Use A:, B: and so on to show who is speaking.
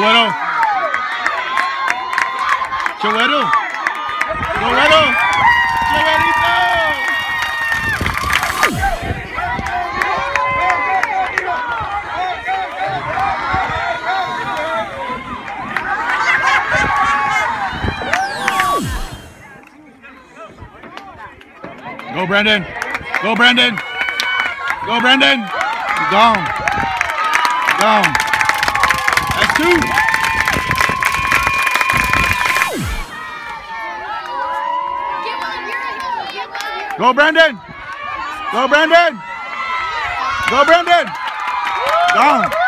A: Bueno. Choero. Go, Brandon. Go, Brandon. Go, Brandon. Gone. Gone. That's two. Go, Brandon. Go, Brandon. Go, Brandon. Gone.